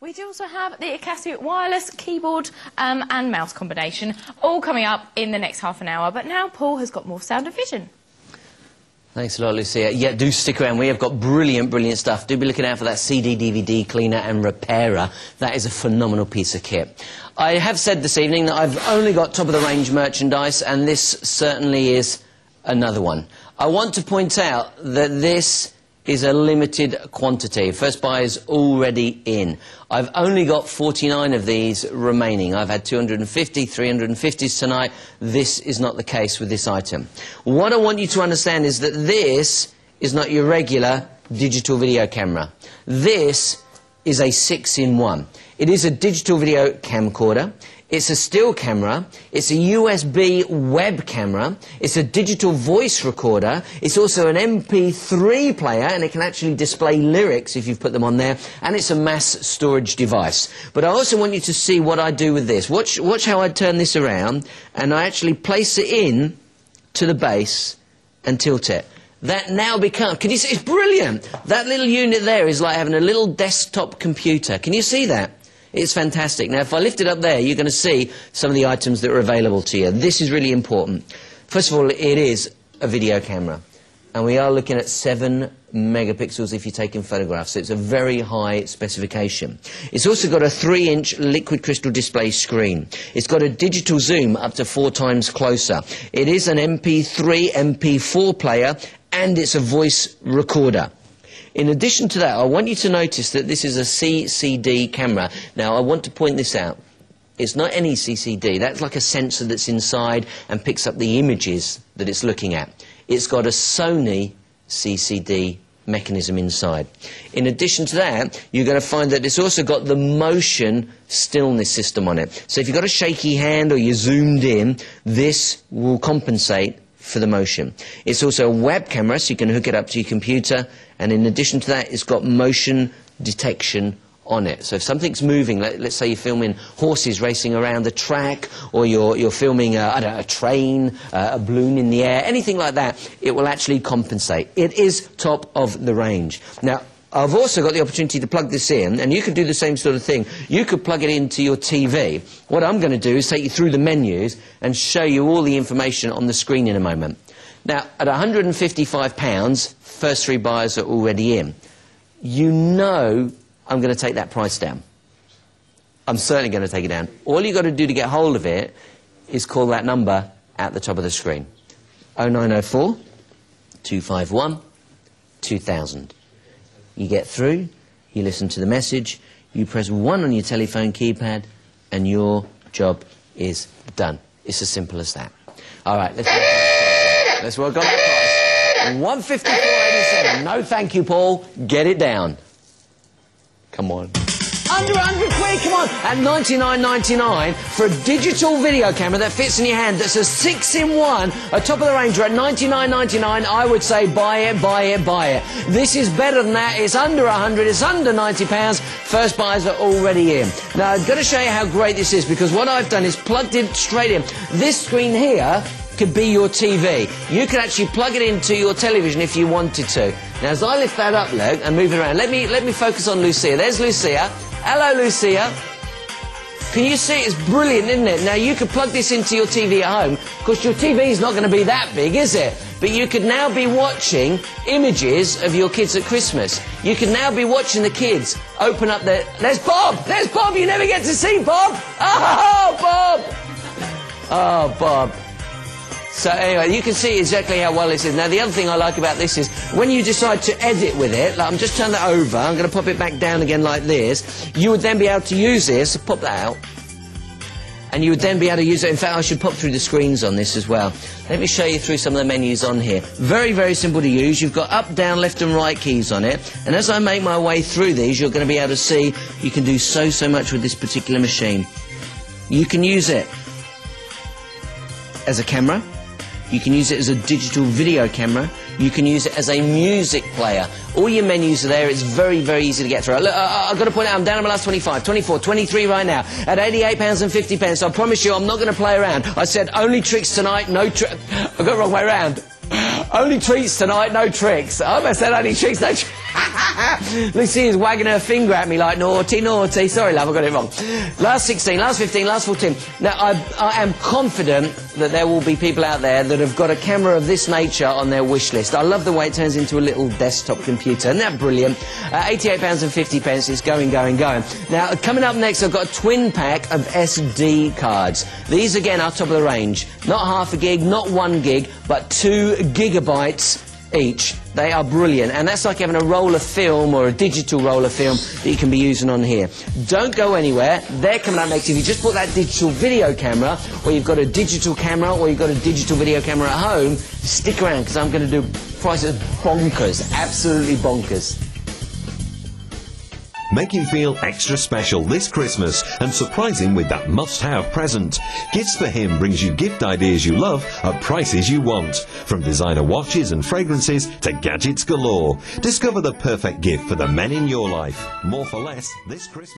We do also have the Akasu wireless keyboard um, and mouse combination, all coming up in the next half an hour. But now Paul has got more sound and vision. Thanks a lot, Lucia. Yeah, do stick around. We have got brilliant, brilliant stuff. Do be looking out for that CD, DVD cleaner and repairer. That is a phenomenal piece of kit. I have said this evening that I've only got top-of-the-range merchandise, and this certainly is another one. I want to point out that this is a limited quantity. First buy is already in. I've only got 49 of these remaining. I've had 250, 350s tonight. This is not the case with this item. What I want you to understand is that this is not your regular digital video camera. This is a six-in-one. It is a digital video camcorder. It's a still camera. It's a USB web camera. It's a digital voice recorder. It's also an MP3 player, and it can actually display lyrics if you've put them on there. And it's a mass storage device. But I also want you to see what I do with this. Watch, watch how I turn this around, and I actually place it in to the base and tilt it. That now becomes, can you see, it's brilliant. That little unit there is like having a little desktop computer. Can you see that? It's fantastic. Now, if I lift it up there, you're going to see some of the items that are available to you. This is really important. First of all, it is a video camera. And we are looking at 7 megapixels if you're taking photographs. So it's a very high specification. It's also got a 3-inch liquid crystal display screen. It's got a digital zoom up to four times closer. It is an MP3, MP4 player, and it's a voice recorder. In addition to that, I want you to notice that this is a CCD camera. Now, I want to point this out. It's not any CCD. That's like a sensor that's inside and picks up the images that it's looking at. It's got a Sony CCD mechanism inside. In addition to that, you're going to find that it's also got the motion stillness system on it. So if you've got a shaky hand or you're zoomed in, this will compensate for the motion. It's also a web camera, so you can hook it up to your computer, and in addition to that, it's got motion detection on it. So if something's moving, let, us say you're filming horses racing around the track, or you're, you're filming a, know, a train, uh, a balloon in the air, anything like that, it will actually compensate. It is top of the range. Now, I've also got the opportunity to plug this in, and you could do the same sort of thing. You could plug it into your TV. What I'm going to do is take you through the menus and show you all the information on the screen in a moment. Now, at £155, first three buyers are already in. You know I'm going to take that price down. I'm certainly going to take it down. All you've got to do to get hold of it is call that number at the top of the screen. 0904 251 2000. You get through, you listen to the message, you press 1 on your telephone keypad, and your job is done. It's as simple as that. All right, let's work on, let's work on that price. 154.87. No thank you, Paul. Get it down. Come on. Under 100 quid, come on! At 99.99 for a digital video camera that fits in your hand that's a 6-in-1, a top of the range at 99.99, I would say buy it, buy it, buy it. This is better than that. It's under 100, it's under 90 pounds. First buyers are already in. Now, I'm going to show you how great this is because what I've done is plugged it straight in. This screen here could be your TV. You could actually plug it into your television if you wanted to. Now, as I lift that up, Luke, and move it around, let me, let me focus on Lucia. There's Lucia. Hello, Lucia. Can you see? It's brilliant, isn't it? Now, you could plug this into your TV at home. Of course, your TV is not going to be that big, is it? But you could now be watching images of your kids at Christmas. You could now be watching the kids open up their... There's Bob! There's Bob! You never get to see Bob! Oh, Bob! Oh, Bob. So anyway, you can see exactly how well this is. Now, the other thing I like about this is when you decide to edit with it, like I'm just turn that over, I'm going to pop it back down again like this, you would then be able to use this, pop that out, and you would then be able to use it. In fact, I should pop through the screens on this as well. Let me show you through some of the menus on here. Very, very simple to use. You've got up, down, left and right keys on it. And as I make my way through these, you're going to be able to see you can do so, so much with this particular machine. You can use it as a camera. You can use it as a digital video camera. You can use it as a music player. All your menus are there. It's very, very easy to get through. Look, uh, I've got to point out, I'm down to my last 25, 24, 23 right now at £88 and 50 pence. I promise you I'm not going to play around. I said only tricks tonight, no tricks. I got the wrong way around. Only treats tonight, no tricks. I almost said only treats, no tricks. Lucy is wagging her finger at me like naughty, naughty. Sorry, love, I got it wrong. Last 16, last 15, last 14. Now, I, I am confident that there will be people out there that have got a camera of this nature on their wish list. I love the way it turns into a little desktop computer. Isn't that brilliant? Uh, £88 and 50 pence. It's going, going, going. Now, coming up next, I've got a twin pack of SD cards. These, again, are top of the range. Not half a gig, not one gig, but two gigabytes each. They are brilliant, and that's like having a roll of film or a digital roll of film that you can be using on here. Don't go anywhere. They're coming up next. If you just bought that digital video camera, or you've got a digital camera, or you've got a digital video camera at home, stick around because I'm going to do prices bonkers, absolutely bonkers. Make him feel extra special this Christmas and surprise him with that must-have present. Gifts for him brings you gift ideas you love at prices you want. From designer watches and fragrances to gadgets galore. Discover the perfect gift for the men in your life. More for less this Christmas.